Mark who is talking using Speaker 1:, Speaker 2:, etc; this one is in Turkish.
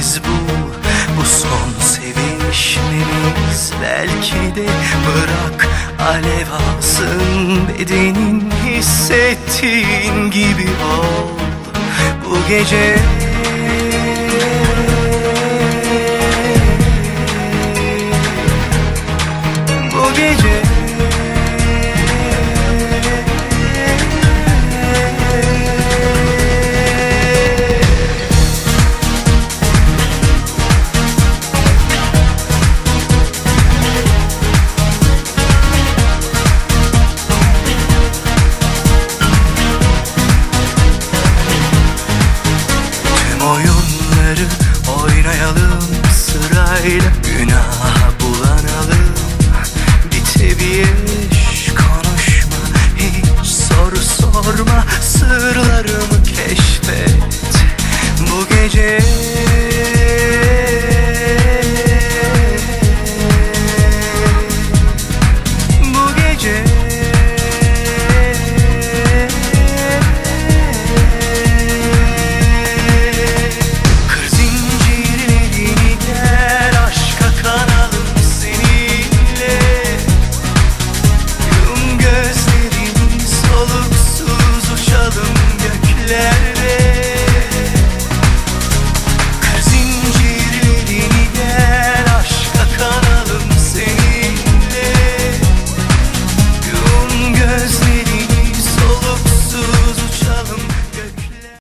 Speaker 1: sevişmemiz bu Bu son sevişmemiz. Belki de bırak alev alsın Bedenin hissettiğin gibi ol. Bu gece bile günaha bulanalım. Dite bir iş konuşma hiç soru sorma. Sırlarımı keşfet. Bu gece